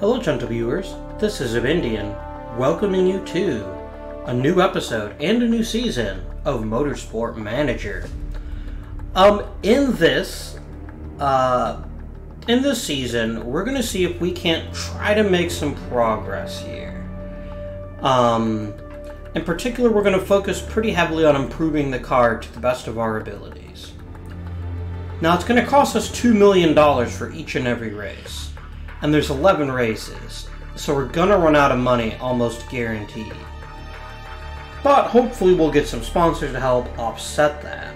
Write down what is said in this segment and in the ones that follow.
Hello, gentle viewers. This is Avindian, welcoming you to a new episode and a new season of Motorsport Manager. Um, in this, uh, in this season, we're gonna see if we can't try to make some progress here. Um, in particular, we're gonna focus pretty heavily on improving the car to the best of our abilities. Now, it's gonna cost us $2 million for each and every race and there's 11 races, so we're gonna run out of money almost guaranteed. But hopefully we'll get some sponsors to help offset that.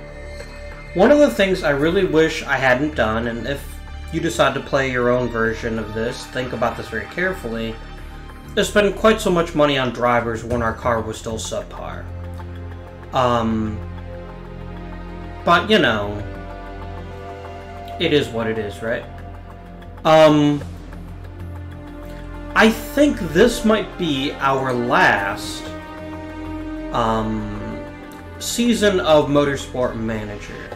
One of the things I really wish I hadn't done, and if you decide to play your own version of this, think about this very carefully, is spend quite so much money on drivers when our car was still subpar. Um, but you know, it is what it is, right? Um, I think this might be our last um, season of Motorsport Manager.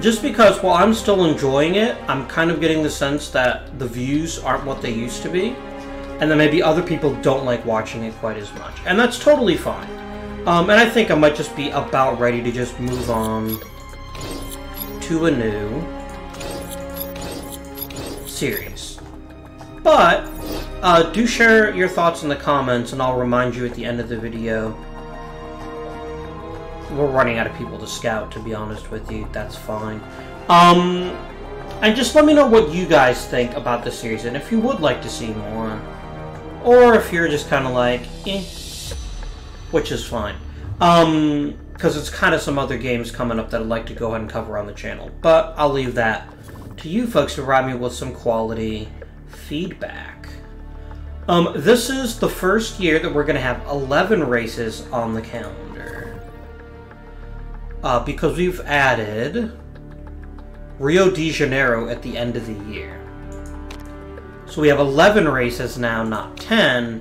Just because while I'm still enjoying it, I'm kind of getting the sense that the views aren't what they used to be, and that maybe other people don't like watching it quite as much. And that's totally fine. Um, and I think I might just be about ready to just move on to a new series. But, uh, do share your thoughts in the comments, and I'll remind you at the end of the video. We're running out of people to scout, to be honest with you. That's fine. Um, and just let me know what you guys think about the series, and if you would like to see more. Or if you're just kind of like, eh, which is fine. Um, because it's kind of some other games coming up that I'd like to go ahead and cover on the channel. But I'll leave that to you folks to provide me with some quality feedback. Um, this is the first year that we're going to have 11 races on the calendar. Uh, because we've added Rio de Janeiro at the end of the year. So we have 11 races now, not 10.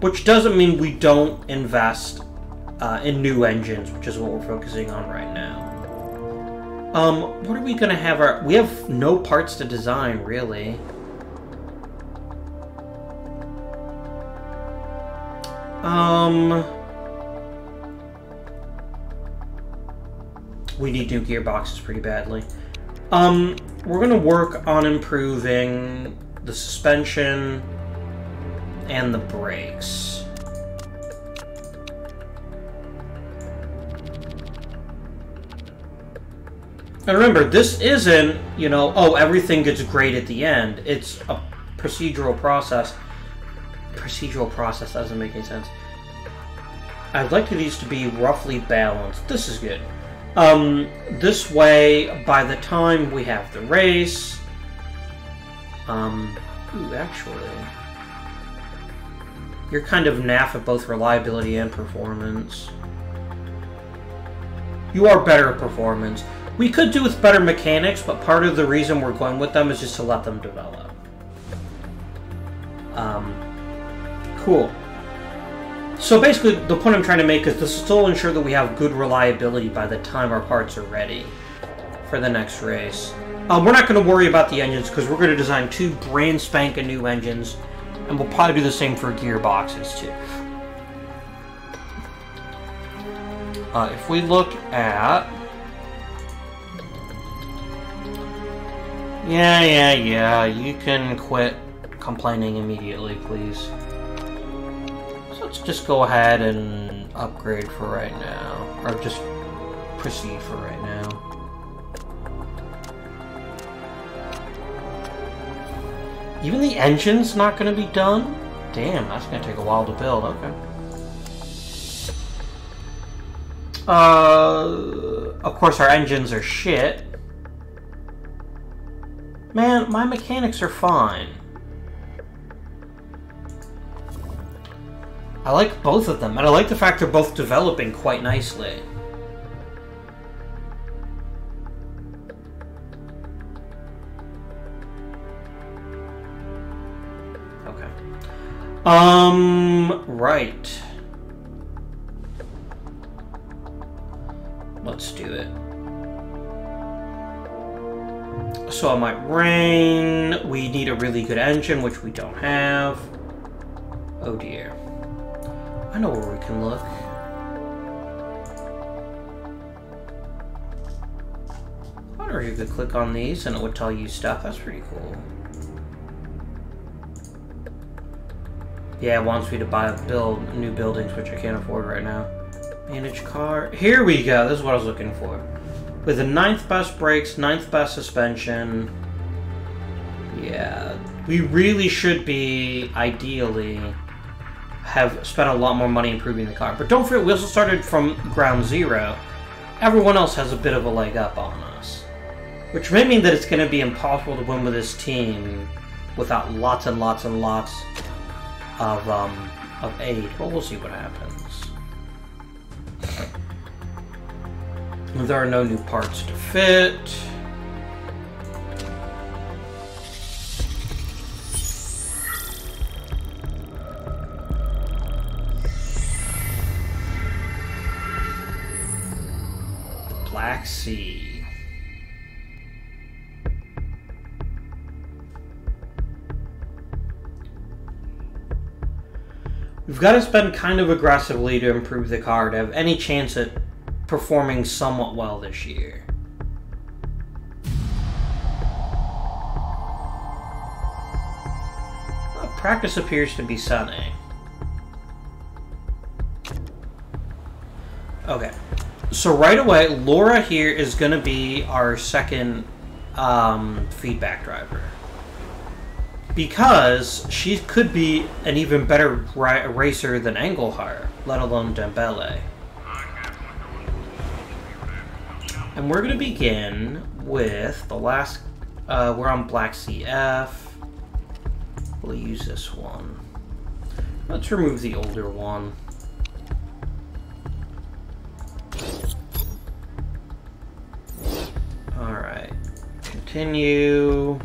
Which doesn't mean we don't invest uh, in new engines, which is what we're focusing on right now. Um, what are we gonna have our... We have no parts to design, really. Um... We need new gearboxes pretty badly. Um, we're gonna work on improving the suspension and the brakes. And remember, this isn't, you know, oh, everything gets great at the end. It's a procedural process. Procedural process doesn't make any sense. I'd like these to be roughly balanced. This is good. Um, this way, by the time we have the race... Um, ooh, actually... You're kind of naff at both reliability and performance. You are better at performance. We could do with better mechanics, but part of the reason we're going with them is just to let them develop. Um, cool. So basically, the point I'm trying to make is to still ensure that we have good reliability by the time our parts are ready for the next race. Um, we're not going to worry about the engines because we're going to design two brand spanking new engines, and we'll probably do the same for gearboxes too. Uh, if we look at Yeah, yeah, yeah. You can quit complaining immediately, please. So let's just go ahead and upgrade for right now. Or just proceed for right now. Even the engine's not going to be done? Damn, that's going to take a while to build. Okay. Uh, of course, our engines are shit. Man, my mechanics are fine. I like both of them, and I like the fact they're both developing quite nicely. Okay. Um, right. Let's do it. So it might rain. We need a really good engine, which we don't have. Oh dear. I know where we can look. I wonder if you could click on these and it would tell you stuff. That's pretty cool. Yeah, it wants me to buy build new buildings, which I can't afford right now. Manage car. Here we go. This is what I was looking for. With the ninth best brakes, ninth best suspension. Yeah, we really should be, ideally, have spent a lot more money improving the car. But don't forget, we also started from ground zero. Everyone else has a bit of a leg up on us. Which may mean that it's going to be impossible to win with this team without lots and lots and lots of, um, of aid. But we'll see what happens. There are no new parts to fit. Black Sea. We've got to spend kind of aggressively to improve the car to have any chance at performing somewhat well this year. Practice appears to be sunny. Okay. So right away, Laura here is going to be our second um, feedback driver. Because she could be an even better racer than Engelhart, let alone Dembele. And we're going to begin with the last... Uh, we're on Black CF. We'll use this one. Let's remove the older one. Alright. Continue.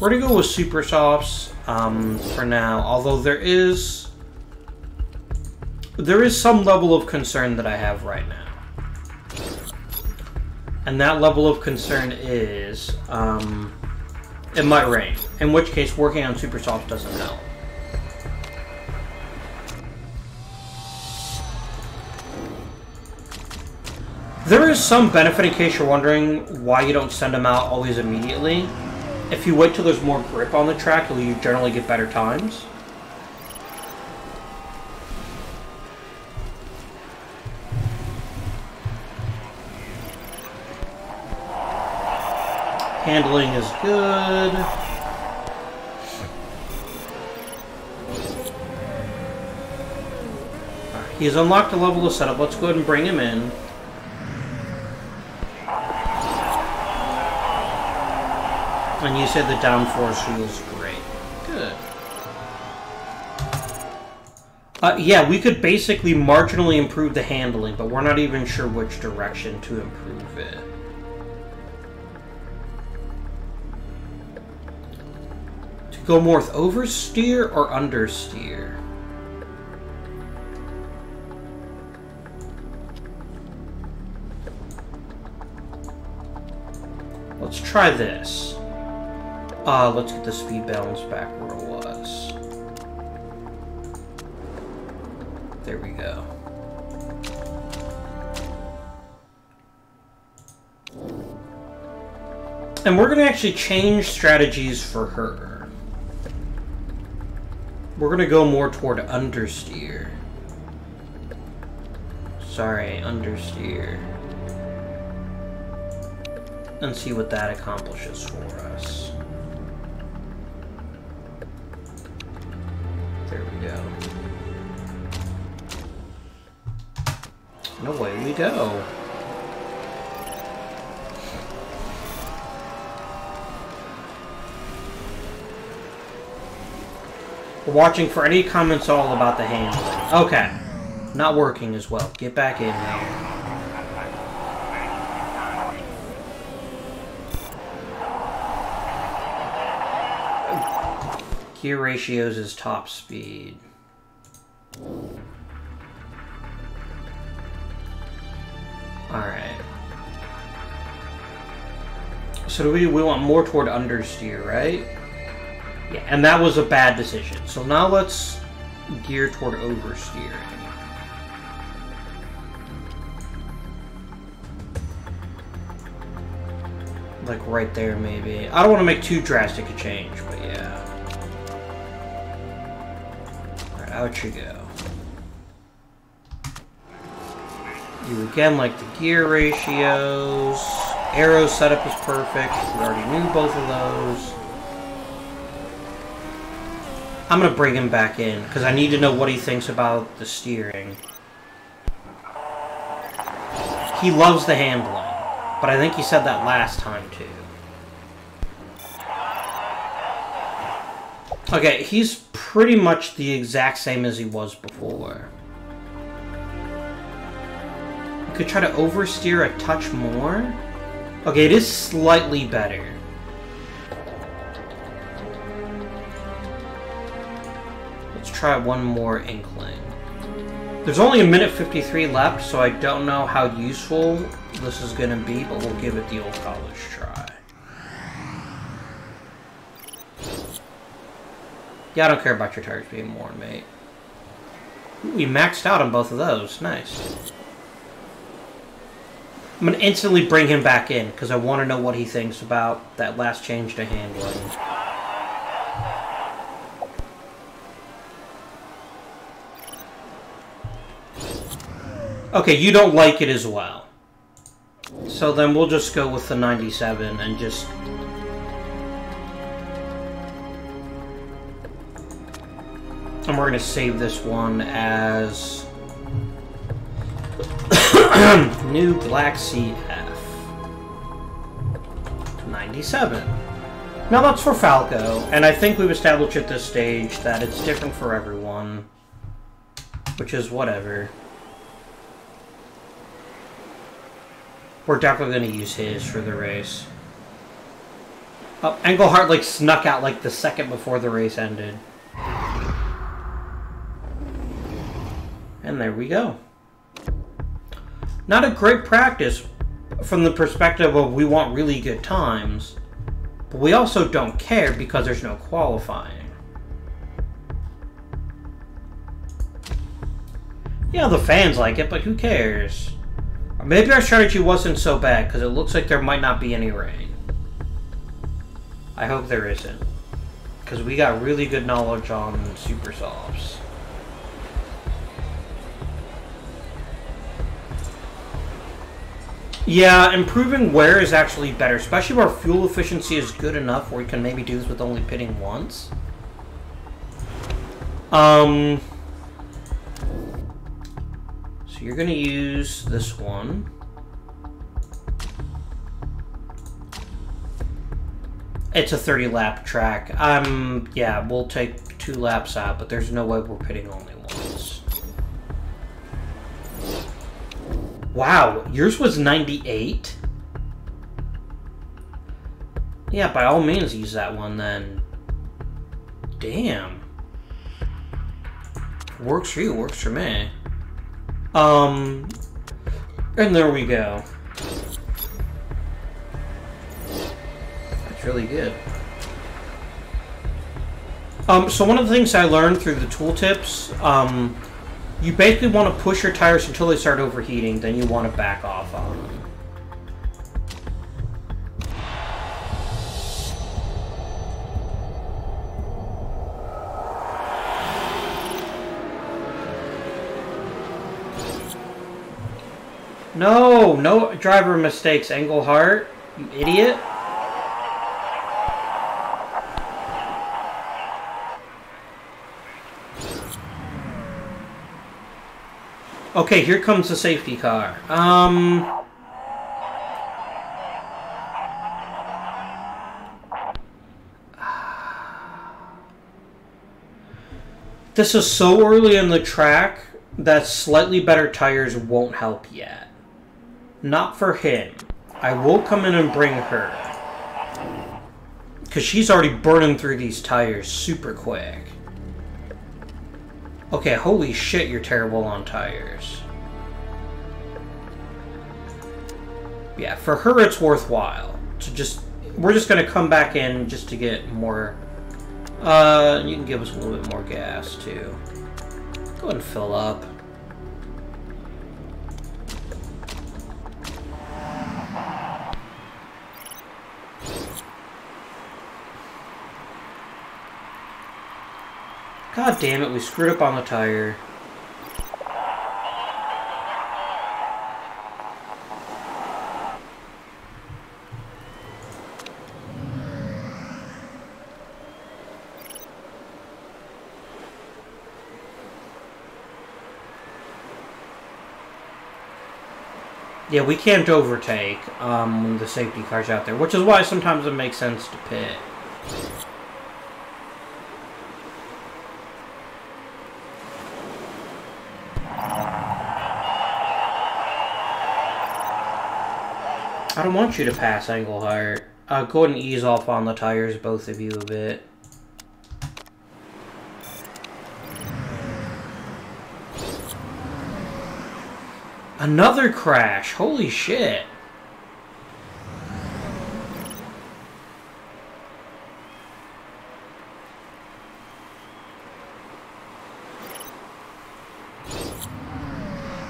We're going to go with Super Softs um, for now, although there is... There is some level of concern that I have right now. And that level of concern is um, it might rain. In which case, working on super soft doesn't help. There is some benefit in case you're wondering why you don't send them out always immediately. If you wait till there's more grip on the track, you generally get better times. Handling is good. He has unlocked a level of setup. Let's go ahead and bring him in. And you said the downforce feels great. Good. Uh, yeah, we could basically marginally improve the handling, but we're not even sure which direction to improve it. Go north oversteer or understeer? Let's try this. Uh, let's get the speed balance back where it was. There we go. And we're going to actually change strategies for her. We're gonna go more toward understeer. Sorry, understeer. And see what that accomplishes for us. There we go. And away we go. Watching for any comments all about the handling. Okay. Not working as well. Get back in there. Gear ratios is top speed. Alright. So do we, we want more toward understeer, right? Yeah, and that was a bad decision. So now let's gear toward oversteer. Like right there, maybe. I don't want to make too drastic a change, but yeah. Alright, out you go. You again like the gear ratios. Aero setup is perfect. We already knew both of those. I'm gonna bring him back in, because I need to know what he thinks about the steering. He loves the handling, but I think he said that last time too. Okay, he's pretty much the exact same as he was before. You could try to oversteer a touch more. Okay, it is slightly better. Try one more Inkling. There's only a minute 53 left, so I don't know how useful this is going to be, but we'll give it the old college try. Yeah, I don't care about your tires being worn, mate. we maxed out on both of those. Nice. I'm going to instantly bring him back in, because I want to know what he thinks about that last change to handling. Okay, you don't like it as well. So then we'll just go with the 97 and just... And we're going to save this one as... New Black CF. 97. Now that's for Falco, and I think we've established at this stage that it's different for everyone. Which is whatever. We're definitely going to use his for the race. Oh, Englehart like snuck out like the second before the race ended. And there we go. Not a great practice from the perspective of we want really good times, but we also don't care because there's no qualifying. Yeah, the fans like it, but who cares? Maybe our strategy wasn't so bad, because it looks like there might not be any rain. I hope there isn't. Because we got really good knowledge on super softs. Yeah, improving wear is actually better, especially where fuel efficiency is good enough where you can maybe do this with only pitting once. Um... You're going to use this one. It's a 30 lap track. Um, yeah, we'll take two laps out, but there's no way we're pitting only once. Wow, yours was 98? Yeah, by all means use that one then. Damn. Works for you, works for me. Um, and there we go. That's really good. Um, so one of the things I learned through the tooltips, um, you basically want to push your tires until they start overheating, then you want to back off on them. No, no driver mistakes, Englehart. You idiot. Okay, here comes the safety car. Um... This is so early in the track that slightly better tires won't help yet. Not for him. I will come in and bring her. Because she's already burning through these tires super quick. Okay, holy shit, you're terrible on tires. Yeah, for her it's worthwhile to just we're just gonna come back in just to get more. Uh, you can give us a little bit more gas too. Go ahead and fill up. God damn it, we screwed up on the tire. Yeah, we can't overtake um, the safety car's out there, which is why sometimes it makes sense to pit. I don't want you to pass Englehart. Uh, go ahead and ease off on the tires, both of you, a bit. Another crash! Holy shit!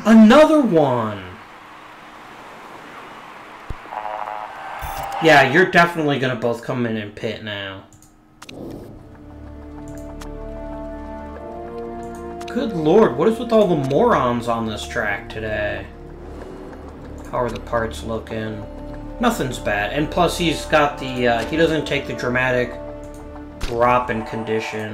Another one! Yeah, you're definitely gonna both come in and pit now. Good lord, what is with all the morons on this track today? How are the parts looking? Nothing's bad. And plus he's got the, uh, he doesn't take the dramatic drop in condition.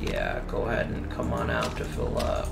Yeah, go ahead and come on out to fill up.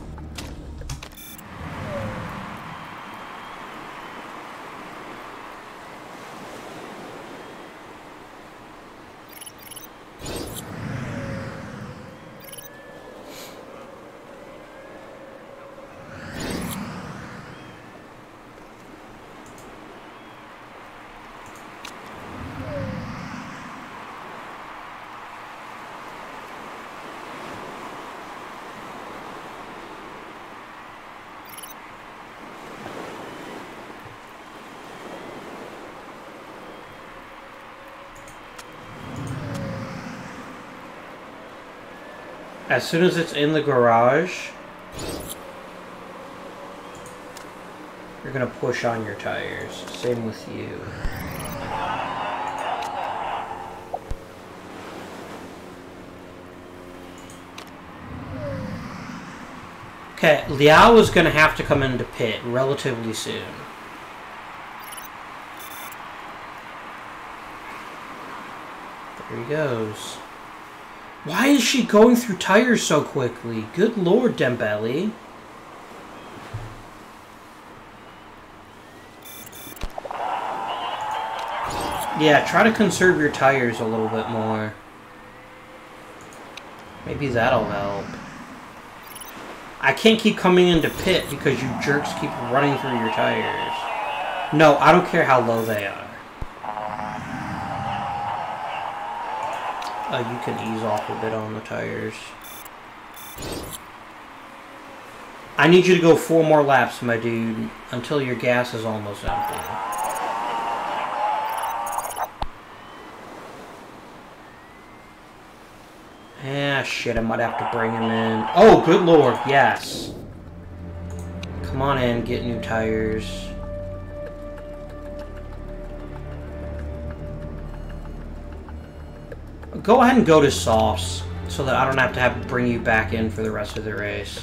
As soon as it's in the garage, you're gonna push on your tires. Same with you. Okay, Liao is gonna have to come into pit relatively soon. There he goes. Why is she going through tires so quickly? Good lord, Dembele. Yeah, try to conserve your tires a little bit more. Maybe that'll help. I can't keep coming into pit because you jerks keep running through your tires. No, I don't care how low they are. Uh, you can ease off a bit on the tires. I need you to go four more laps, my dude, until your gas is almost empty. Ah, shit, I might have to bring him in. Oh, good lord, yes. Come on in, get new tires. Go ahead and go to sauce, so that I don't have to have to bring you back in for the rest of the race.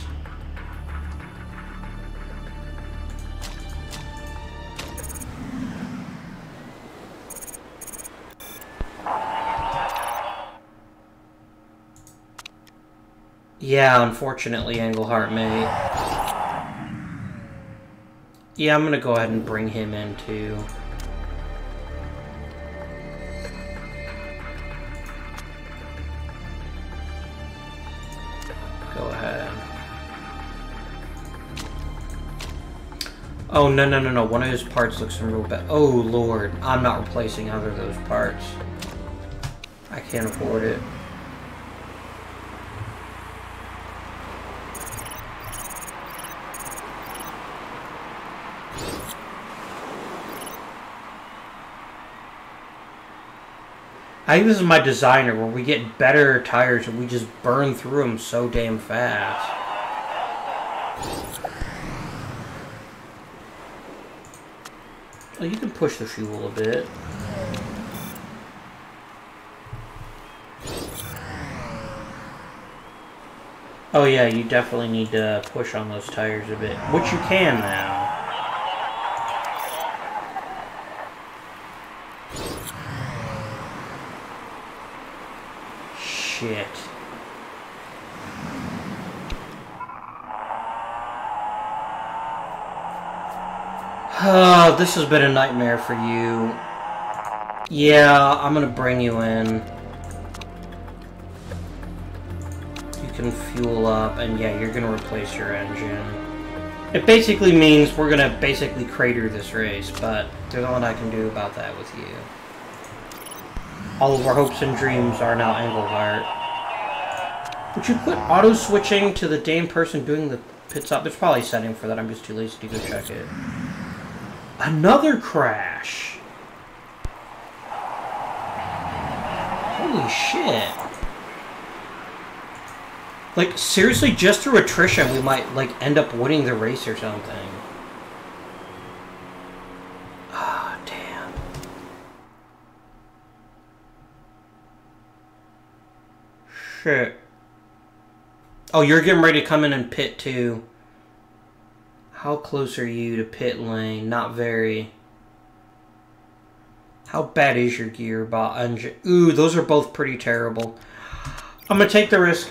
Yeah, unfortunately, Englehart may. Yeah, I'm gonna go ahead and bring him in too. Oh, no, no, no, no. One of those parts looks real bad. Oh, Lord. I'm not replacing either of those parts. I can't afford it. I think this is my designer, where we get better tires and we just burn through them so damn fast. You can push the fuel a bit. Oh yeah, you definitely need to push on those tires a bit, which you can now. Shit. This has been a nightmare for you. Yeah, I'm gonna bring you in. You can fuel up, and yeah, you're gonna replace your engine. It basically means we're gonna basically crater this race, but there's nothing I can do about that with you. All of our hopes and dreams are now Engelhart. Would you put auto switching to the damn person doing the pit stop? There's probably setting for that, I'm just too lazy to go check it. Another crash! Holy shit. Like, seriously, just through attrition, we might, like, end up winning the race or something. Ah, oh, damn. Shit. Oh, you're getting ready to come in and pit, too. How close are you to pit lane? Not very. How bad is your gearbox? Ooh, those are both pretty terrible. I'm gonna take the risk.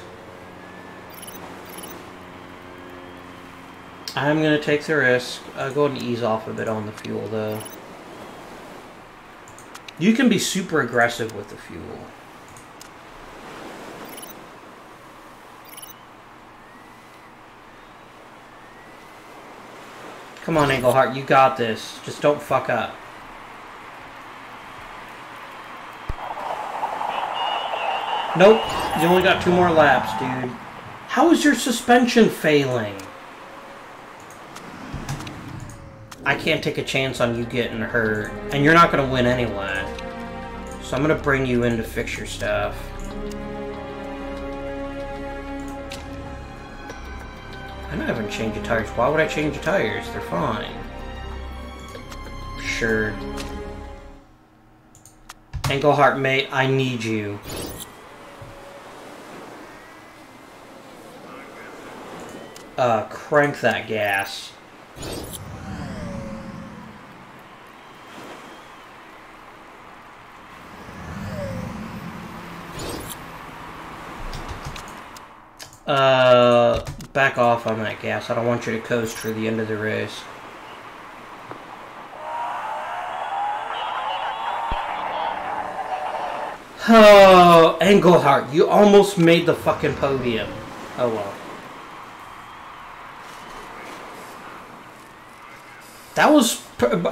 I'm going to take the risk. I'll go ahead and ease off a bit on the fuel, though. You can be super aggressive with the fuel. Come on, Engelhart, you got this. Just don't fuck up. Nope, you only got two more laps, dude. How is your suspension failing? I can't take a chance on you getting hurt, and you're not going to win anyway. So I'm going to bring you in to fix your stuff. I'm not even changing tires. Why would I change the tires? They're fine. Sure. Engelhart, mate, I need you. Uh, crank that gas. Uh, back off on that gas. I don't want you to coast for the end of the race. Oh, Engelhart, you almost made the fucking podium. Oh well. That was,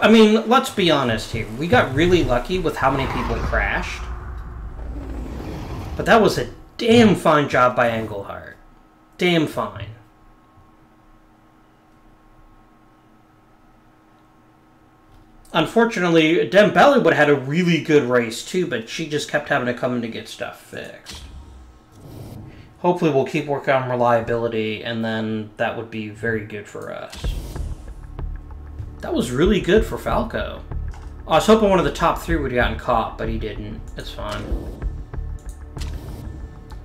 I mean, let's be honest here. We got really lucky with how many people crashed. But that was a damn fine job by Engelhart damn fine. Unfortunately, Dembele would have had a really good race too, but she just kept having to come in to get stuff fixed. Hopefully we'll keep working on reliability, and then that would be very good for us. That was really good for Falco. I was hoping one of the top three would have gotten caught, but he didn't. It's fine.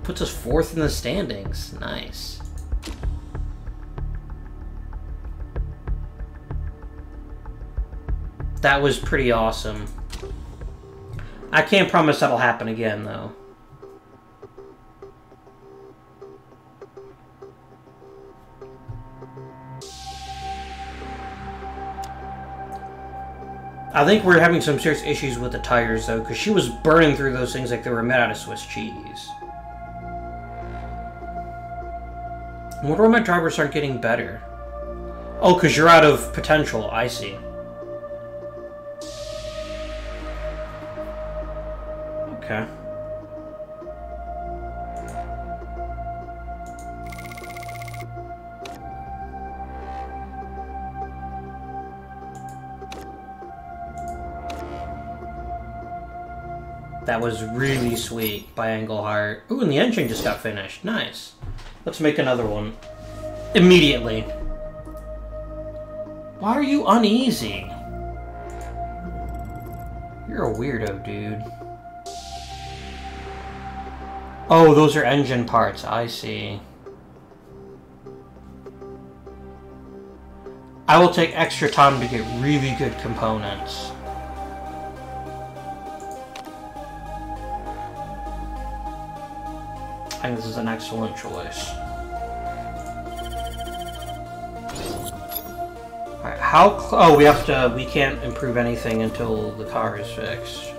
Puts us fourth in the standings. Nice. That was pretty awesome. I can't promise that'll happen again, though. I think we're having some serious issues with the tires, though, because she was burning through those things like they were made out of Swiss cheese. I wonder why my drivers aren't getting better. Oh, because you're out of potential. I see. Okay. That was really sweet by Engelhart. Ooh, and the engine just got finished. Nice. Let's make another one. Immediately. Why are you uneasy? You're a weirdo, dude. Oh, those are engine parts. I see. I will take extra time to get really good components. I think this is an excellent choice. Alright, how oh, we have to, we can't improve anything until the car is fixed.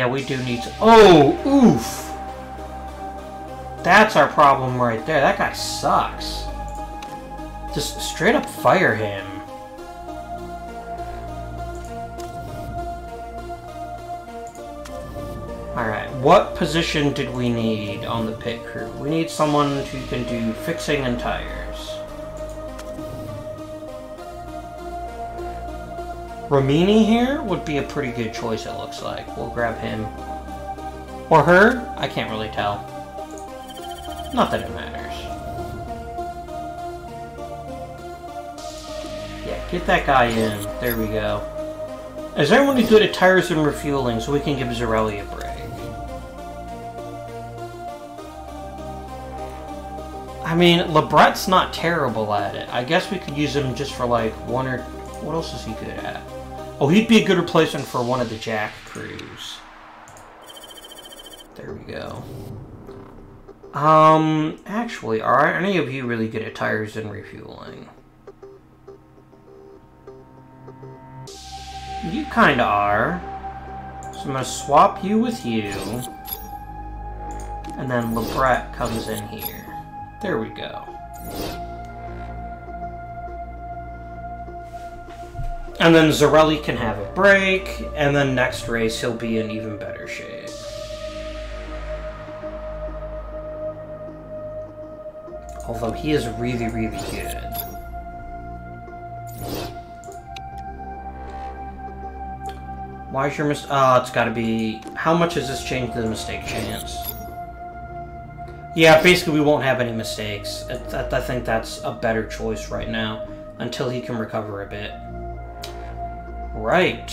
Yeah, we do need to- Oh, oof! That's our problem right there. That guy sucks. Just straight up fire him. Alright, what position did we need on the pit crew? We need someone who can do fixing and tires. Romini here would be a pretty good choice, it looks like. We'll grab him. Or her? I can't really tell. Not that it matters. Yeah, get that guy in. There we go. Is everyone good at tires and refueling so we can give Zarelli a break? I mean, Lebret's not terrible at it. I guess we could use him just for like one or... What else is he good at? Oh, he'd be a good replacement for one of the Jack crews. There we go. Um, actually, are any of you really good at tires and refueling? You kinda are. So I'm gonna swap you with you. And then Lebret comes in here. There we go. And then Zarelli can have a break, and then next race he'll be in even better shape. Although he is really, really good. Why is your mis- Oh, it's gotta be... How much has this changed the mistake chance? Yeah, basically we won't have any mistakes. I think that's a better choice right now, until he can recover a bit. Right.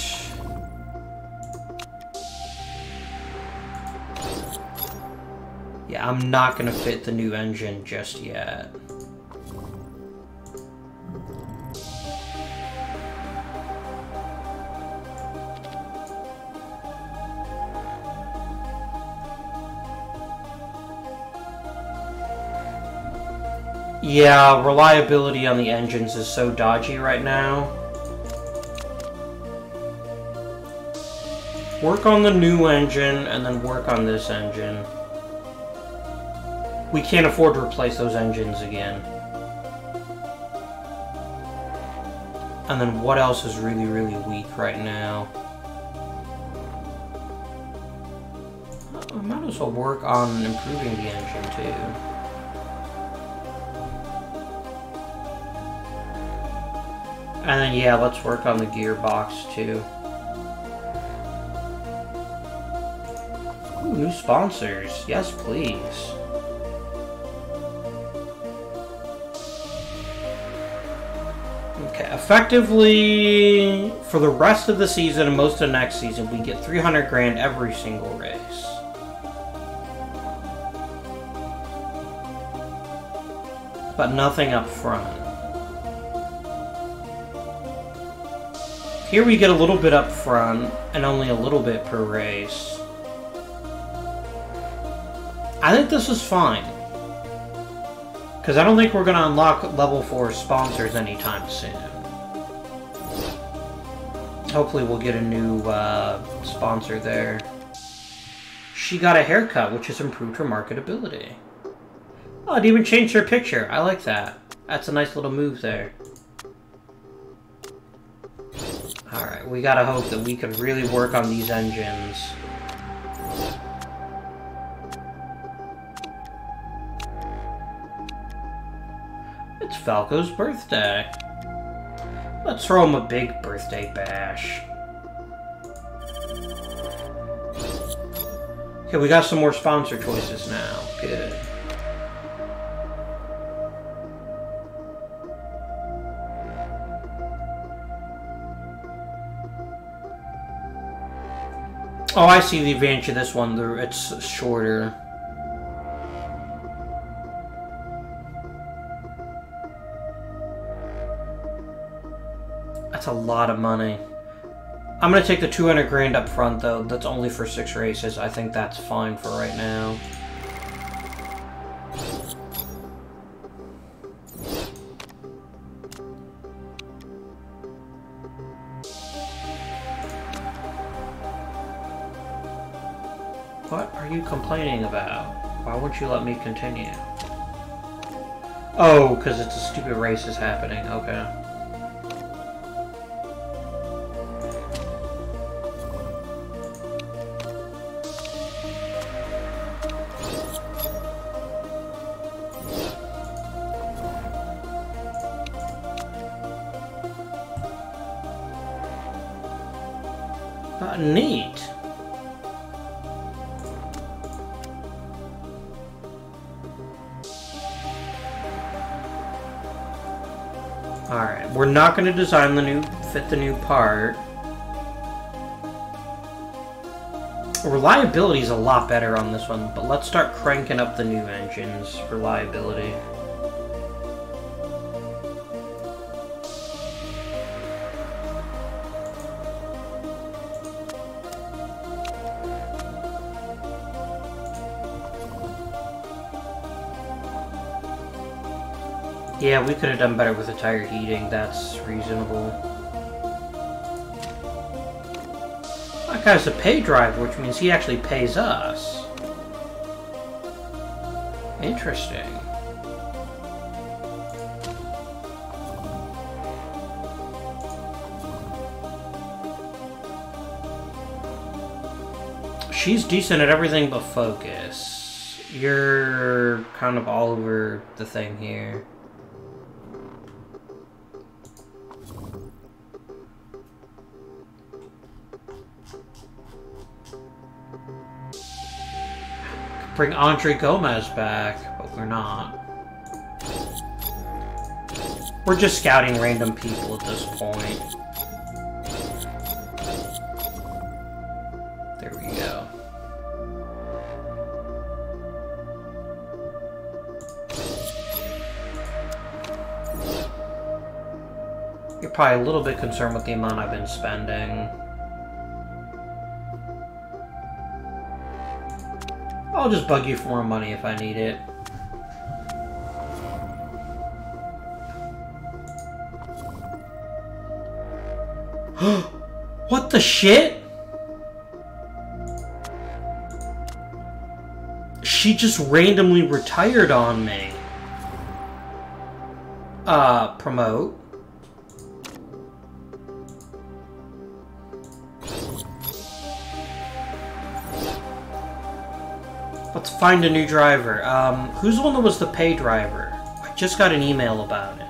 Yeah, I'm not gonna fit the new engine just yet. Yeah, reliability on the engines is so dodgy right now. Work on the new engine, and then work on this engine. We can't afford to replace those engines again. And then what else is really, really weak right now? I might as well work on improving the engine too. And then, yeah, let's work on the gearbox, too. New sponsors. Yes, please. Okay, effectively, for the rest of the season and most of the next season, we get 300 grand every single race. But nothing up front. Here we get a little bit up front, and only a little bit per race. I think this is fine. Because I don't think we're going to unlock level 4 sponsors anytime soon. Hopefully we'll get a new uh, sponsor there. She got a haircut, which has improved her marketability. Oh, it even changed her picture. I like that. That's a nice little move there. Alright, we gotta hope that we can really work on these engines. It's Falco's birthday. Let's throw him a big birthday bash. Okay, we got some more sponsor choices now. Good. Oh, I see the advantage of this one. It's shorter. Lot of money. I'm gonna take the 200 grand up front, though. That's only for six races. I think that's fine for right now. What are you complaining about? Why won't you let me continue? Oh, because it's a stupid race is happening. Okay. Going to design the new, fit the new part. Reliability is a lot better on this one, but let's start cranking up the new engine's reliability. Yeah, we could have done better with the tire heating. That's reasonable. That guy's a pay driver, which means he actually pays us. Interesting. She's decent at everything but focus. You're kind of all over the thing here. Bring Andre Gomez back, but we're not. We're just scouting random people at this point. There we go. You're probably a little bit concerned with the amount I've been spending. I'll just bug you for more money if I need it. what the shit? She just randomly retired on me. Uh, promote. Find a new driver. Um, who's the one that was the pay driver? I just got an email about him.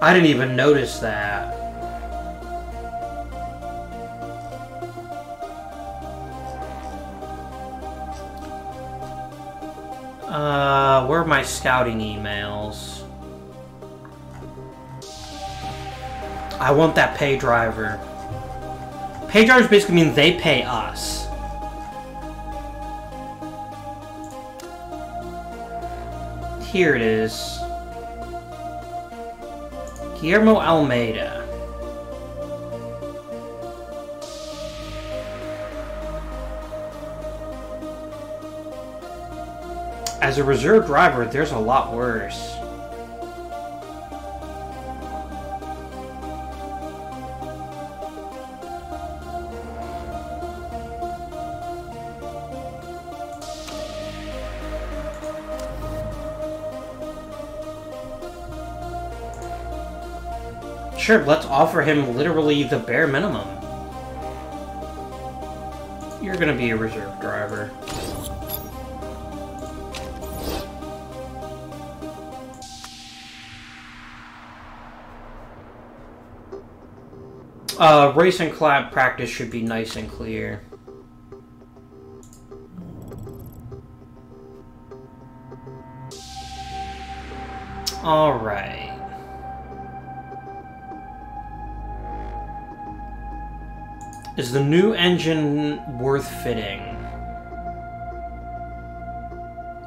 I didn't even notice that. Scouting emails? I want that pay driver. Pay drivers basically mean they pay us. Here it is. Guillermo Almeida. As a reserve driver, there's a lot worse. Sure, let's offer him literally the bare minimum. You're gonna be a reserve driver. Uh, race and clap practice should be nice and clear. Alright. Is the new engine worth fitting?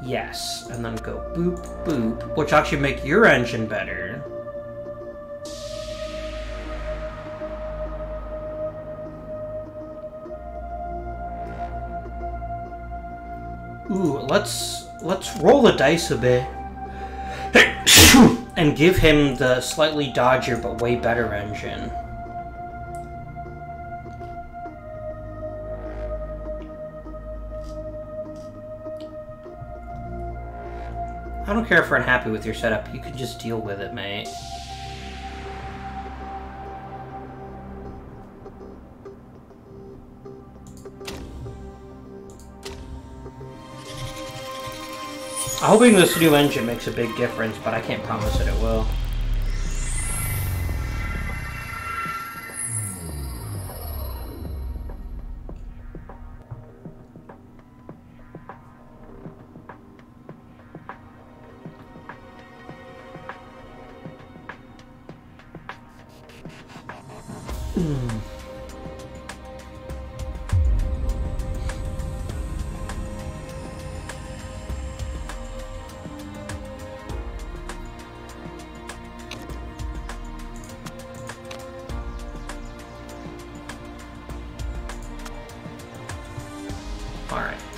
Yes. And then go boop, boop, which actually make your engine better. Let's let's roll the dice a bit. and give him the slightly dodgier but way better engine. I don't care if we're unhappy with your setup. You can just deal with it, mate. I'm hoping this new engine makes a big difference, but I can't promise that it will.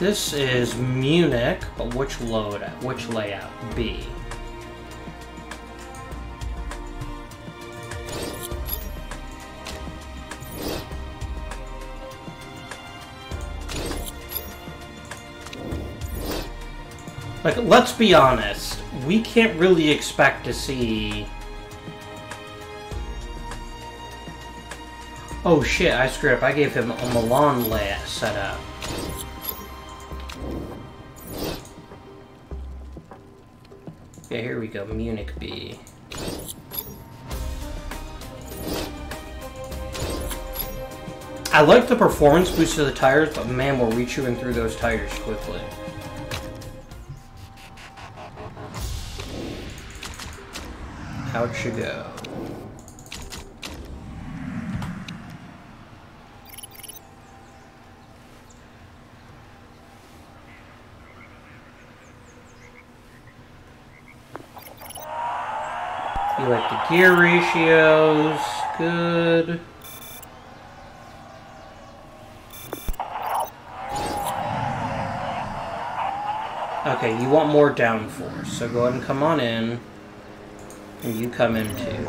This is Munich, but which load, which layout? B. Like, let's be honest, we can't really expect to see... Oh shit, I screwed up. I gave him a Milan layout setup. Yeah, here we go, Munich B. I like the performance boost of the tires, but man, we're re-chewing through those tires quickly. How'd you go? You like the gear ratios, good. Okay, you want more downforce, so go ahead and come on in. And you come in too.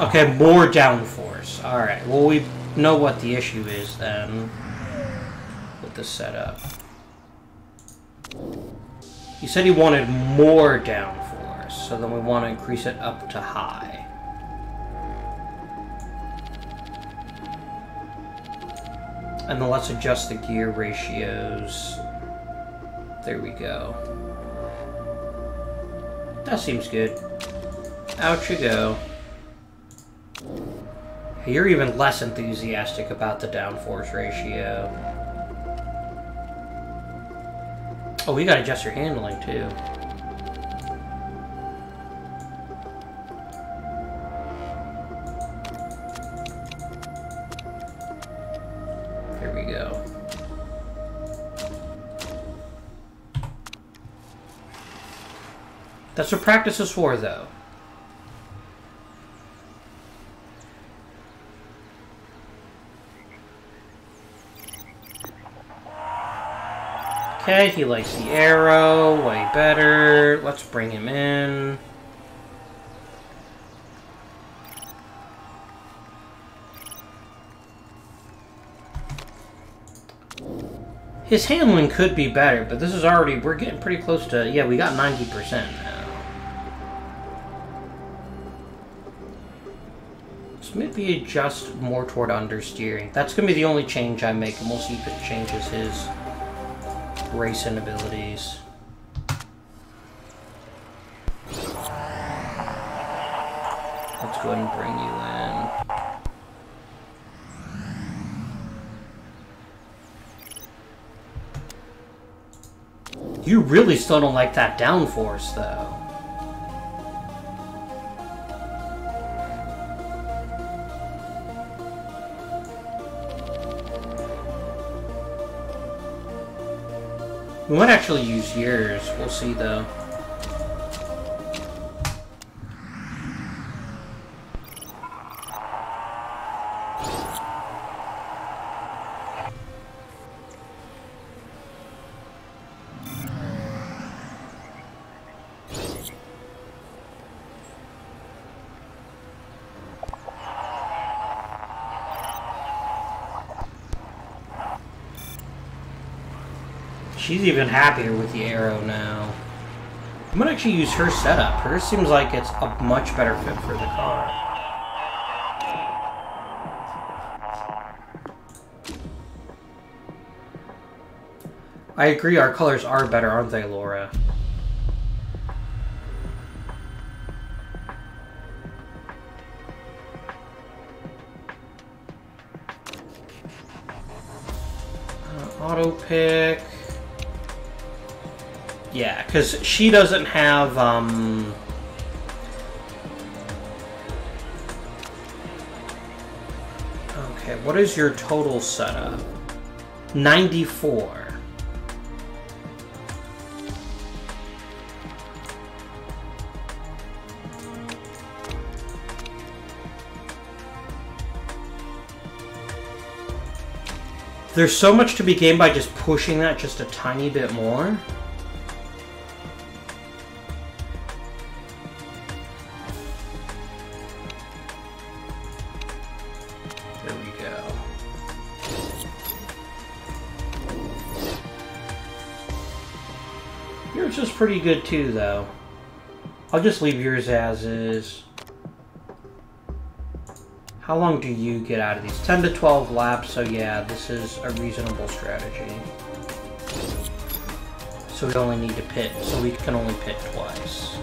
Okay, more downforce. Alright, well we know what the issue is then with the setup. He said he wanted more downforce, so then we want to increase it up to high. And then let's adjust the gear ratios. There we go. That seems good. Out you go. You're even less enthusiastic about the downforce ratio. Oh, we gotta adjust your handling too. Go. That's what practice is for, though. Okay, he likes the aero, way better. Let's bring him in. His handling could be better, but this is already, we're getting pretty close to, yeah, we got 90% now. Let's maybe adjust more toward understeering. That's going to be the only change I make, and we'll see if it changes his racing abilities. Let's go ahead and bring you in. You really still don't like that downforce, though. We might actually use yours. We'll see, though. She's even happier with the aero now. I'm gonna actually use her setup. Hers seems like it's a much better fit for the car. I agree, our colors are better, aren't they, Laura? Uh, auto pick. Yeah, because she doesn't have, um... Okay, what is your total setup? 94. There's so much to be gained by just pushing that just a tiny bit more. Pretty good too, though. I'll just leave yours as is. How long do you get out of these? 10 to 12 laps, so yeah, this is a reasonable strategy. So we only need to pit, so we can only pit twice.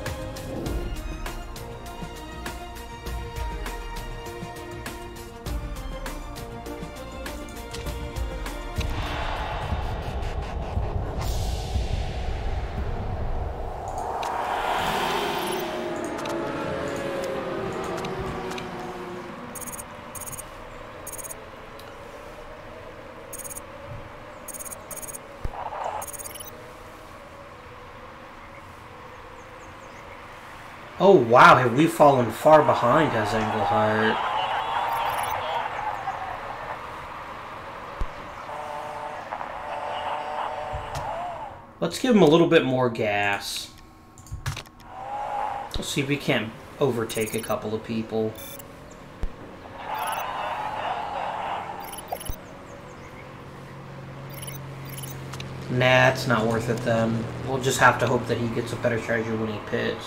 Wow, have we fallen far behind as Englehart? Let's give him a little bit more gas. Let's see if we can't overtake a couple of people. Nah, it's not worth it then. We'll just have to hope that he gets a better strategy when he pits.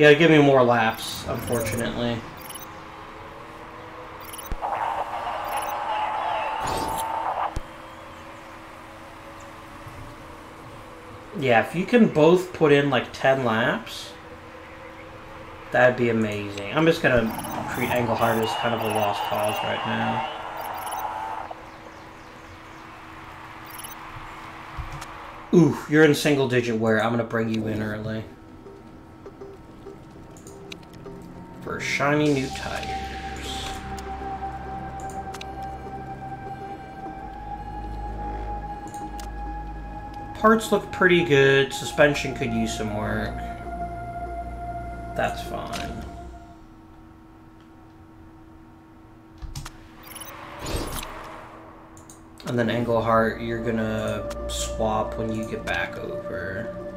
Yeah, give me more laps, unfortunately. Yeah, if you can both put in like 10 laps, that'd be amazing. I'm just gonna treat Englehart as kind of a lost cause right now. Ooh, you're in single digit wear. I'm gonna bring you in early. Shiny new tires. Parts look pretty good. Suspension could use some work. That's fine. And then Englehart, you're gonna swap when you get back over.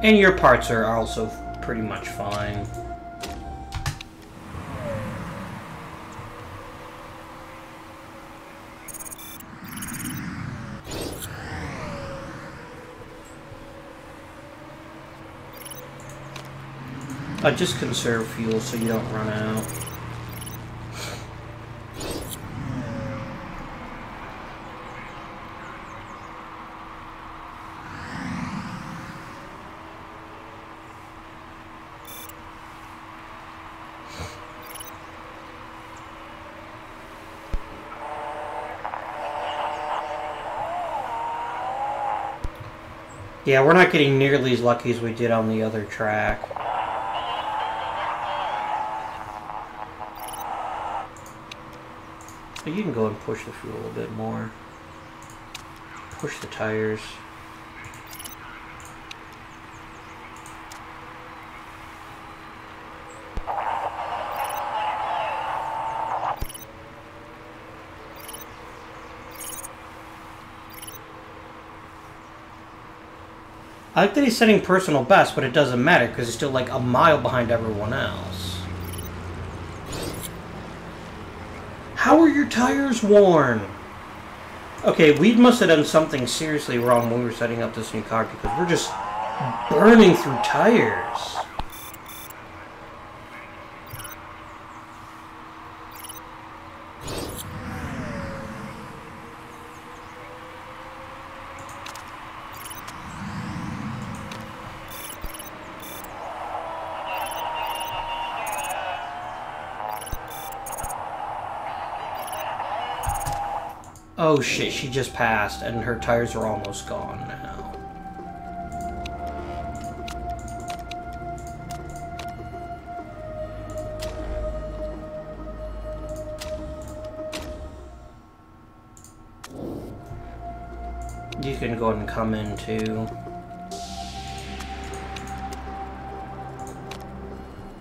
And your parts are also pretty much fine. Uh, just conserve fuel so you don't run out. Yeah, we're not getting nearly as lucky as we did on the other track. you can go and push the fuel a bit more. Push the tires. I like that he's setting personal best, but it doesn't matter because he's still like a mile behind everyone else. How are your tires worn? Okay, we must have done something seriously wrong when we were setting up this new car because we're just burning through tires. Oh shit, she just passed and her tires are almost gone now. You can go ahead and come in too.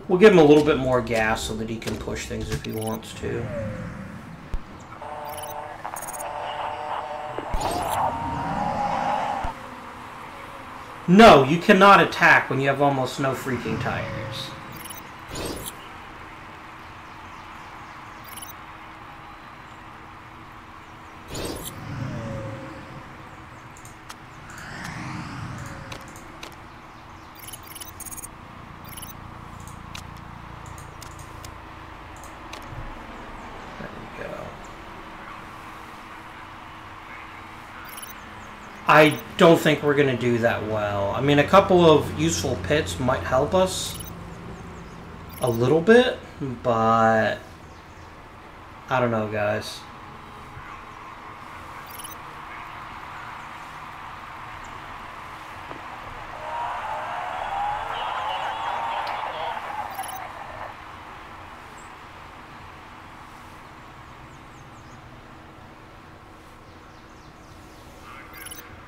We'll give him a little bit more gas so that he can push things if he wants to. No, you cannot attack when you have almost no freaking tires. I don't think we're going to do that well. I mean, a couple of useful pits might help us a little bit, but I don't know, guys.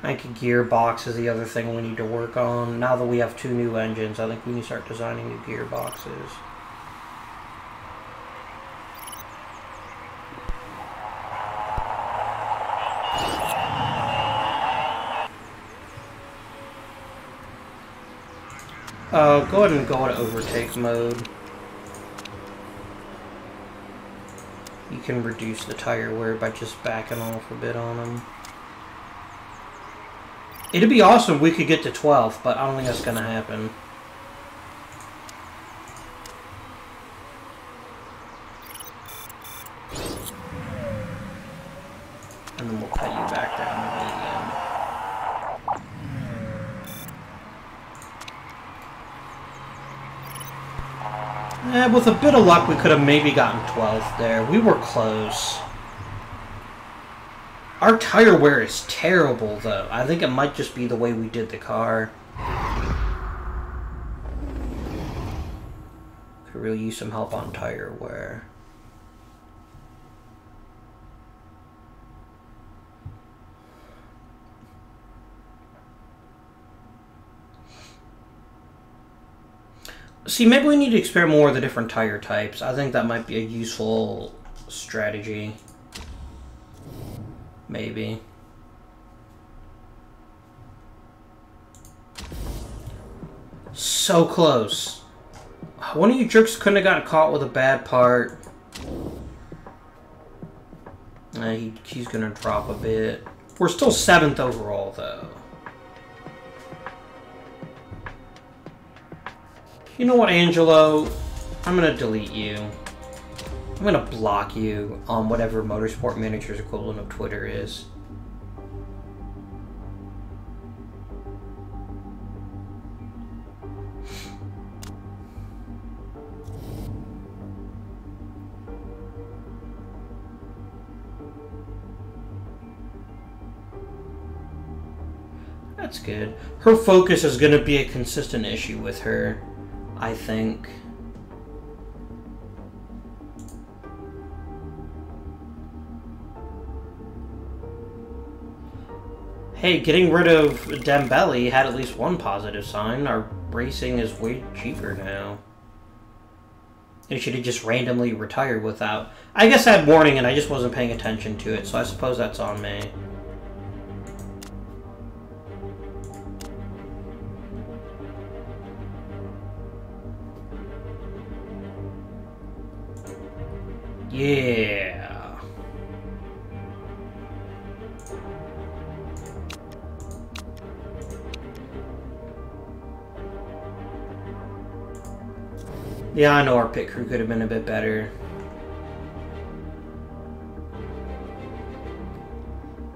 I think gearbox is the other thing we need to work on. Now that we have two new engines, I think we need to start designing new gearboxes. Uh, go ahead and go into overtake mode. You can reduce the tire wear by just backing off a bit on them. It'd be awesome if we could get to 12, but I don't think that's going to happen. And then we'll cut you back down again. Eh, with a bit of luck, we could have maybe gotten 12 there. We were close. Our tire wear is terrible, though. I think it might just be the way we did the car. Could really use some help on tire wear. See, maybe we need to experiment more with the different tire types. I think that might be a useful strategy. Maybe. so close. One of you jerks couldn't have gotten caught with a bad part. Uh, he, he's gonna drop a bit. We're still seventh overall, though. You know what, Angelo? I'm gonna delete you. I'm gonna block you on whatever Motorsport Manager's equivalent of Twitter is. That's good. Her focus is going to be a consistent issue with her, I think. Hey, getting rid of Dembele had at least one positive sign. Our racing is way cheaper now. He should have just randomly retired without... I guess I had warning and I just wasn't paying attention to it, so I suppose that's on me. Yeah. Yeah, I know our pit crew could have been a bit better.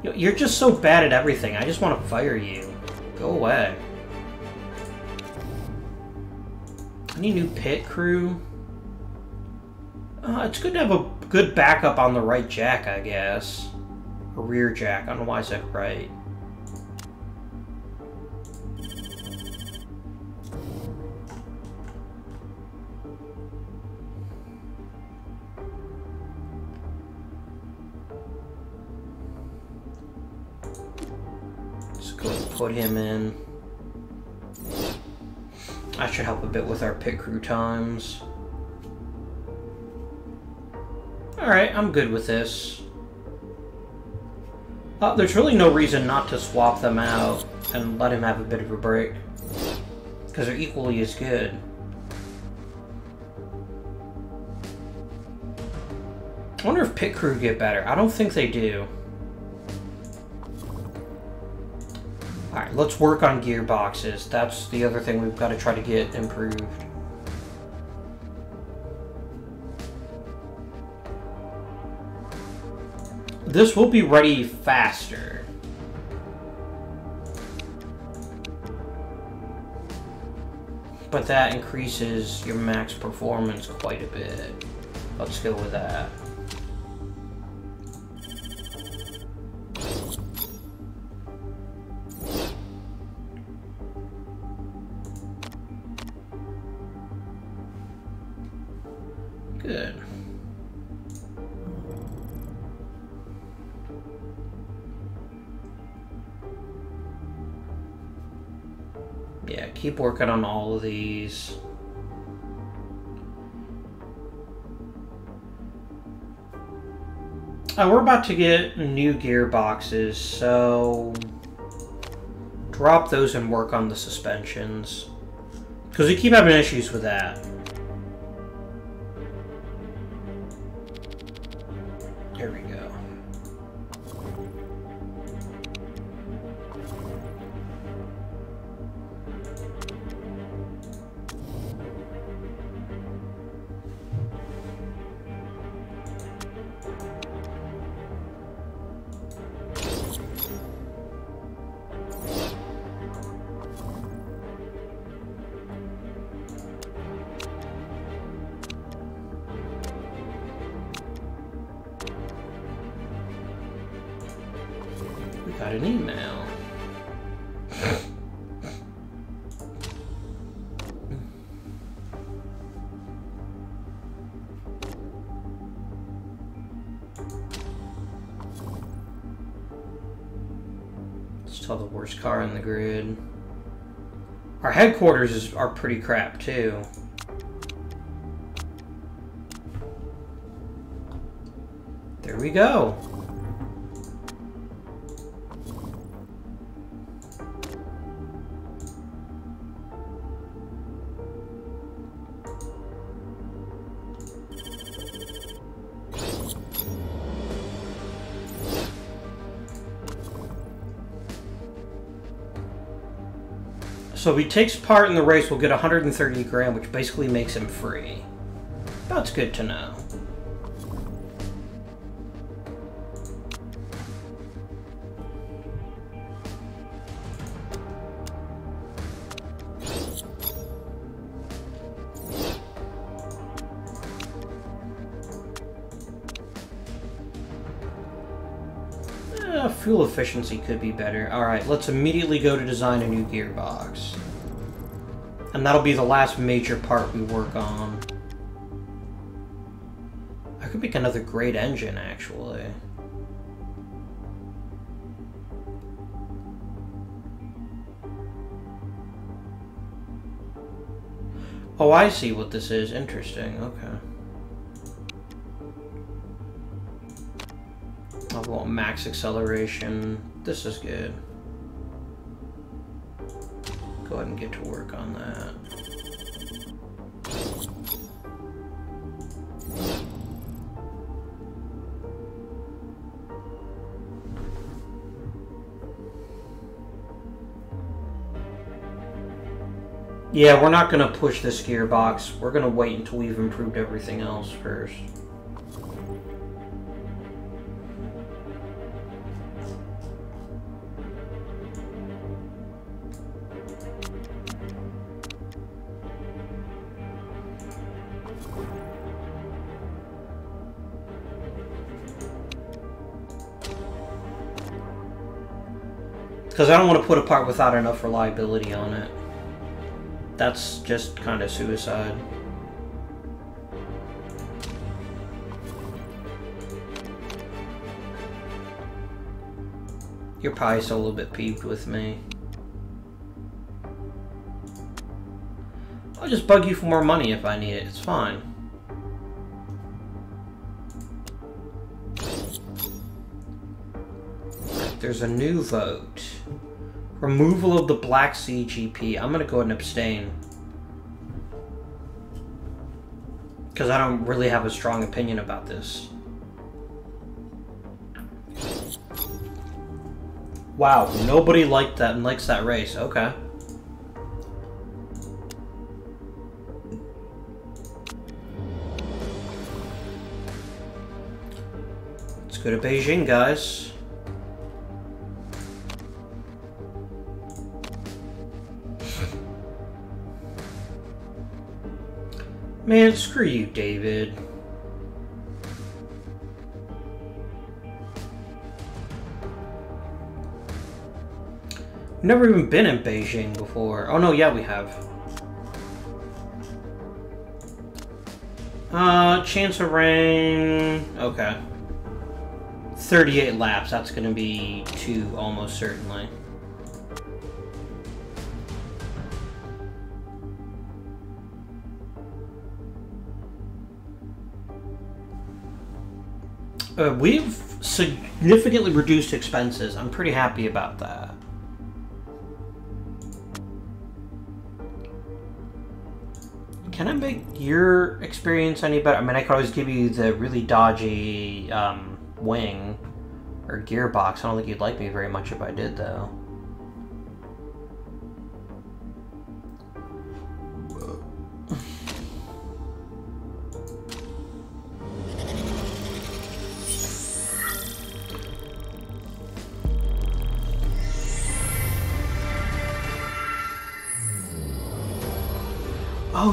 You're just so bad at everything. I just want to fire you. Go away. Any new pit crew? Uh, it's good to have a good backup on the right jack, I guess. A rear jack. I don't know why I said right. Put him in. I should help a bit with our pit crew times. Alright, I'm good with this. Uh, there's really no reason not to swap them out and let him have a bit of a break. Because they're equally as good. I wonder if pit crew get better. I don't think they do. Let's work on gearboxes. That's the other thing we've got to try to get improved. This will be ready faster. But that increases your max performance quite a bit. Let's go with that. Working on all of these. Oh, we're about to get new gearboxes, so drop those and work on the suspensions. Because we keep having issues with that. Headquarters is, are pretty crap too. There we go. So if he takes part in the race, we'll get 130 grand, which basically makes him free. That's good to know. Eh, fuel efficiency could be better. Alright, let's immediately go to design a new gearbox. And that'll be the last major part we work on. I could make another great engine, actually. Oh, I see what this is. Interesting. Okay. I want max acceleration. This is good. And get to work on that. Yeah, we're not going to push this gearbox. We're going to wait until we've improved everything else first. Because I don't want to put a part without enough reliability on it. That's just kind of suicide. You're probably still a little bit peeved with me. I'll just bug you for more money if I need it. It's fine. There's a new vote. Removal of the Black Sea GP. I'm gonna go ahead and abstain. Because I don't really have a strong opinion about this. Wow, nobody liked that and likes that race. Okay. Let's go to Beijing, guys. Man, screw you, David. Never even been in Beijing before. Oh no, yeah, we have. Uh, chance of rain. Okay. 38 laps. That's to be two, almost certainly. Uh, we've significantly reduced expenses. I'm pretty happy about that. Can I make your experience any better? I mean, I could always give you the really dodgy um, wing or gearbox. I don't think you'd like me very much if I did, though.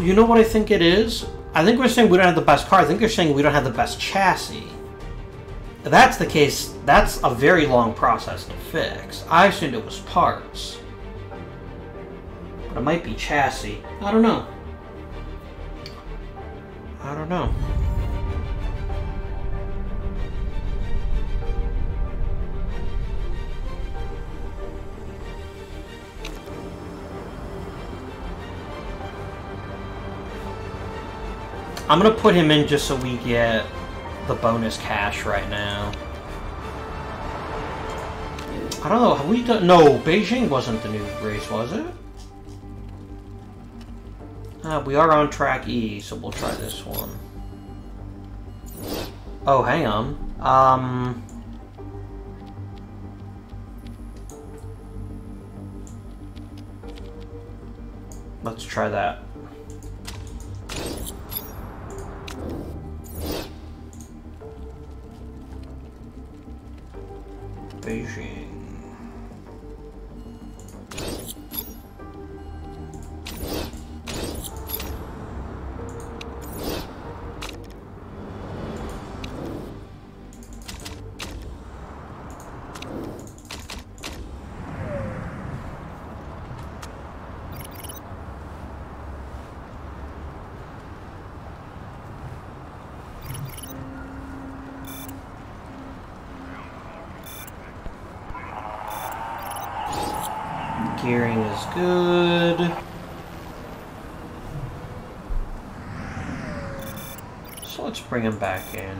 You know what I think it is? I think we're saying we don't have the best car. I think they're saying we don't have the best chassis. If that's the case, that's a very long process to fix. I assumed it was parts. But it might be chassis. I don't know. I don't know. I'm gonna put him in just so we get the bonus cash right now. I don't know, have we done... No, Beijing wasn't the new race, was it? Uh, we are on track E, so we'll try this one. Oh, hang on. Um... Let's try that. Beijing. Bring him back in.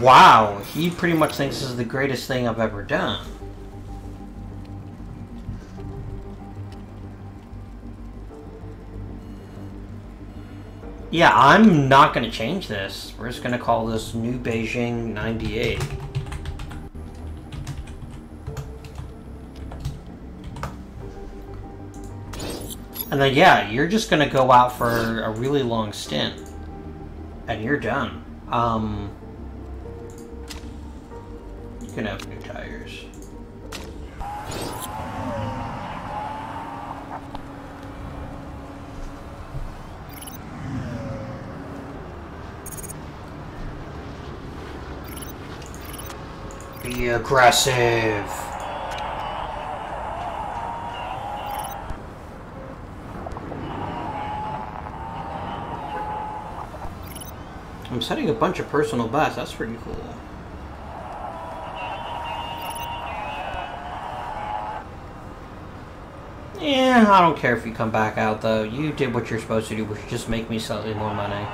Wow, he pretty much thinks this is the greatest thing I've ever done. Yeah, I'm not going to change this. We're just going to call this New Beijing 98. And then, yeah, you're just gonna go out for a really long stint. And you're done. Um... You can have new tires. Be aggressive. I'm setting a bunch of personal bests. That's pretty cool. Yeah, I don't care if you come back out, though. You did what you're supposed to do, which is just make me slightly more money.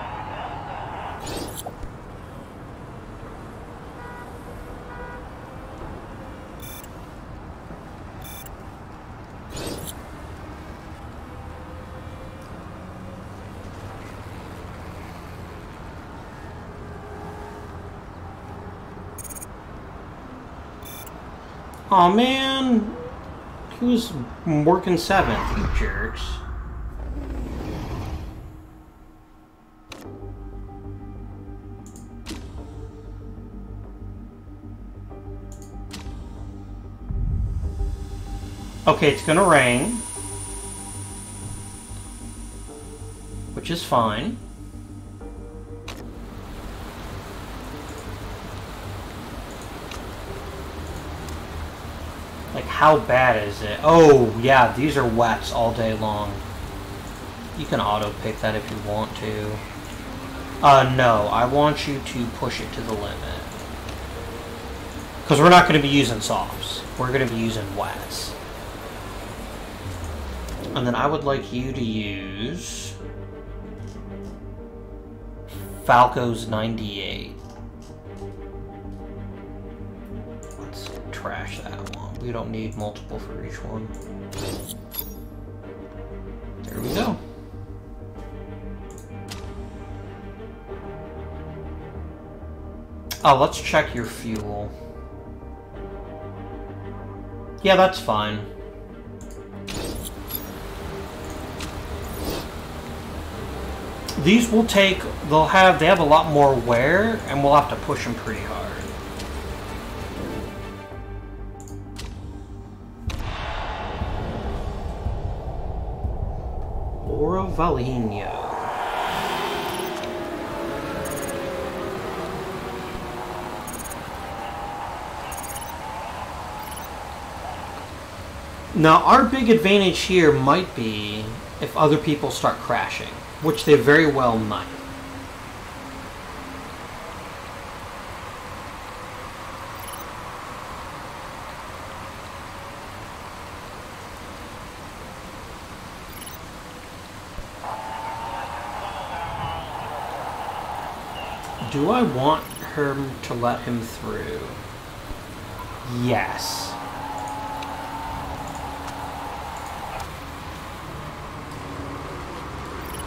Oh, man. He was working seventh, you jerks. Okay, it's gonna rain. Which is fine. How bad is it? Oh, yeah, these are wets all day long. You can auto-pick that if you want to. Uh, no, I want you to push it to the limit. Because we're not going to be using softs. We're going to be using wets. And then I would like you to use... Falco's 98. We don't need multiple for each one. There we go. Oh, let's check your fuel. Yeah, that's fine. These will take, they'll have, they have a lot more wear, and we'll have to push them pretty hard. Now, our big advantage here might be if other people start crashing, which they very well might. Do I want her to let him through? Yes.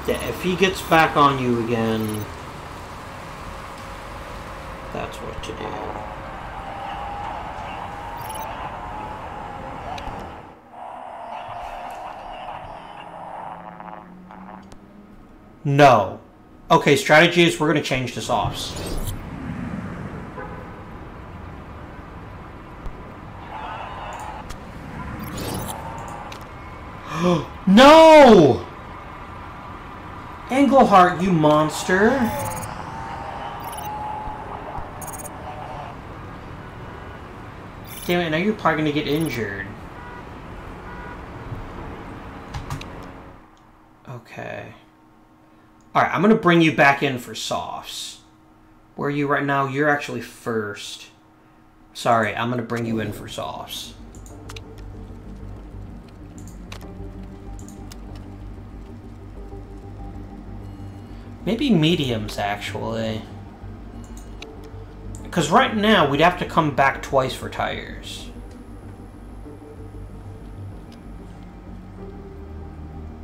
Yeah, if he gets back on you again, that's what to do. No. Okay, strategy is we're going to change to softs. no! Englehart, you monster! Damn it, now you're probably going to get injured. Okay. Alright, I'm going to bring you back in for softs. Where are you right now? You're actually first. Sorry, I'm going to bring you in for softs. Maybe mediums, actually. Because right now, we'd have to come back twice for tires.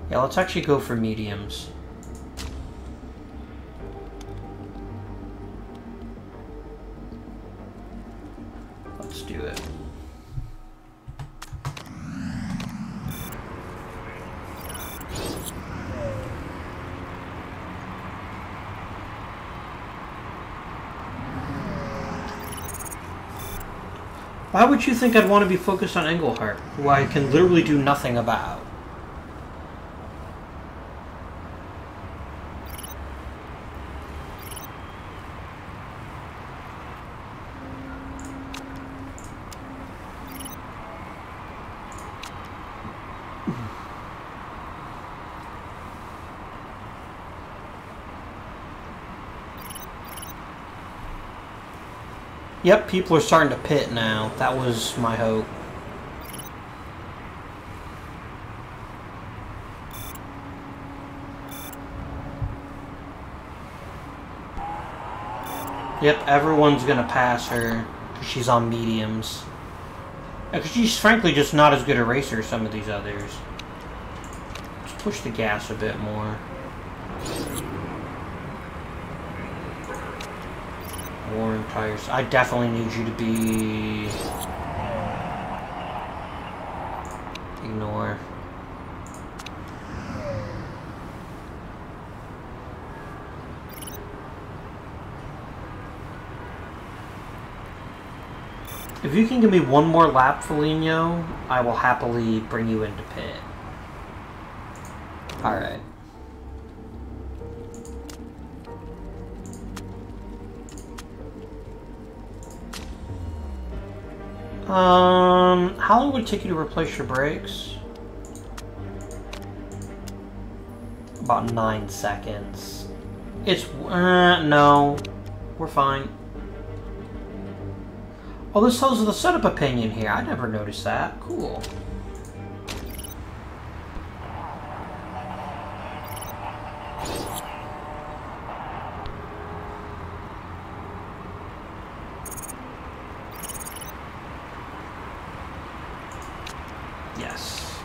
Yeah, let's actually go for mediums. Would you think I'd want to be focused on Engelhart, who I can literally do nothing about? Yep, people are starting to pit now. That was my hope. Yep, everyone's gonna pass her. She's on mediums. Because she's frankly just not as good a racer as some of these others. Let's push the gas a bit more. I definitely need you to be... Uh, ignore. If you can give me one more lap, Foligno, I will happily bring you into pit. Alright. Um, how long would it take you to replace your brakes? About nine seconds. It's, uh, no. We're fine. Oh, this tells us the setup opinion here. I never noticed that. Cool. Yes.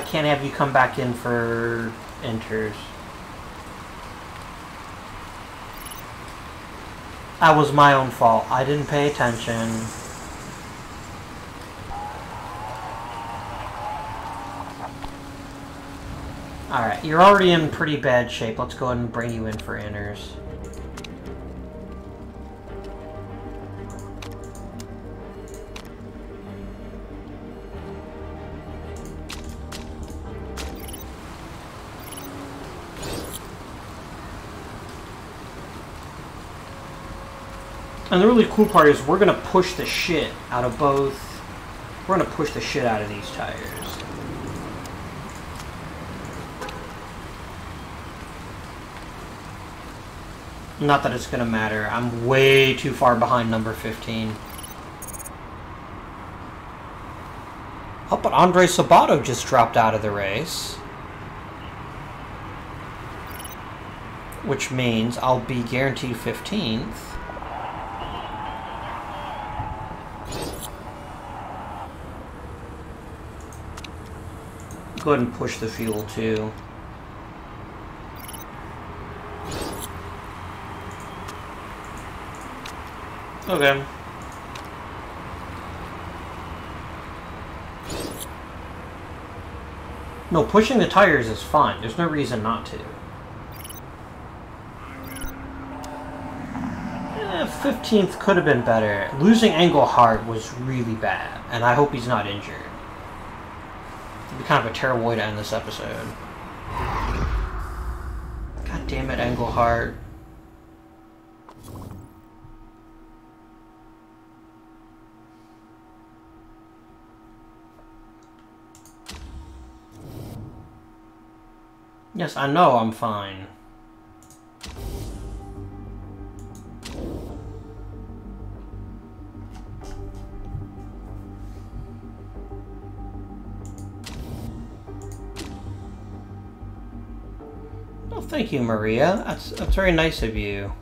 I can't have you come back in for inters. That was my own fault. I didn't pay attention. Alright, you're already in pretty bad shape. Let's go ahead and bring you in for inters. And the really cool part is we're going to push the shit out of both. We're going to push the shit out of these tires. Not that it's going to matter. I'm way too far behind number 15. Oh, but Andre Sabato just dropped out of the race. Which means I'll be guaranteed 15th. Go ahead and push the fuel too. Okay. No, pushing the tires is fine. There's no reason not to. Eh, 15th could have been better. Losing Englehart was really bad, and I hope he's not injured. Kind of a terrible way to end this episode. God damn it, Engelhart. Yes, I know I'm fine. Thank you, Maria. That's, that's very nice of you.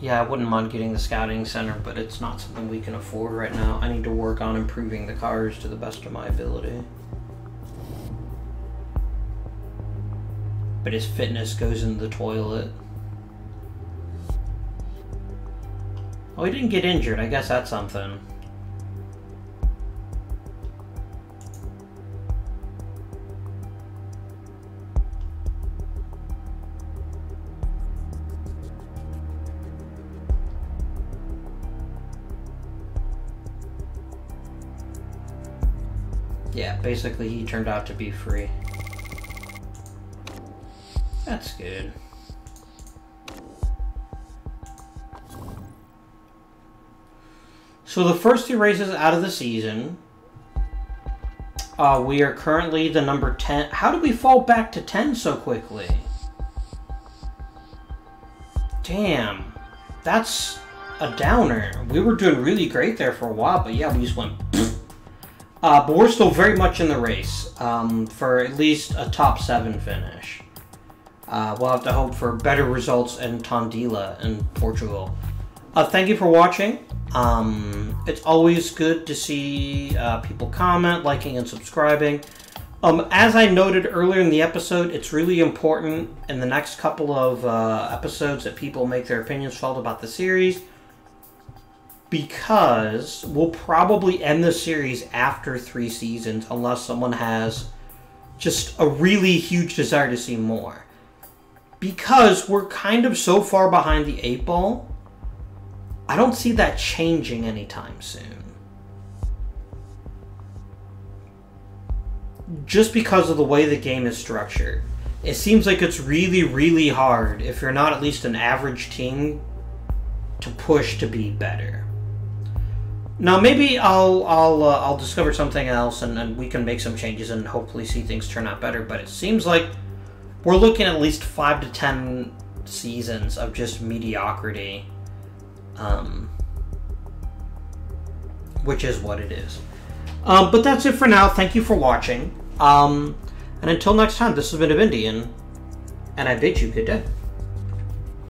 Yeah, I wouldn't mind getting the scouting center, but it's not something we can afford right now. I need to work on improving the cars to the best of my ability. But his fitness goes in the toilet. Oh, he didn't get injured. I guess that's something. Basically he turned out to be free. That's good. So the first two races out of the season, uh, we are currently the number 10. How did we fall back to 10 so quickly? Damn. That's a downer. We were doing really great there for a while, but yeah, we just went... Uh, but we're still very much in the race um, for at least a top seven finish. Uh, we'll have to hope for better results in Tondela in Portugal. Uh, thank you for watching. Um, it's always good to see uh, people comment, liking, and subscribing. Um, as I noted earlier in the episode, it's really important in the next couple of uh, episodes that people make their opinions felt about the series because we'll probably end the series after three seasons unless someone has just a really huge desire to see more. Because we're kind of so far behind the eight ball, I don't see that changing anytime soon. Just because of the way the game is structured. It seems like it's really, really hard if you're not at least an average team to push to be better. Now maybe I'll I'll uh, I'll discover something else and, and we can make some changes and hopefully see things turn out better. But it seems like we're looking at least five to ten seasons of just mediocrity, um, which is what it is. Um, but that's it for now. Thank you for watching. Um, and until next time, this has been Avindian, and I bid you good day.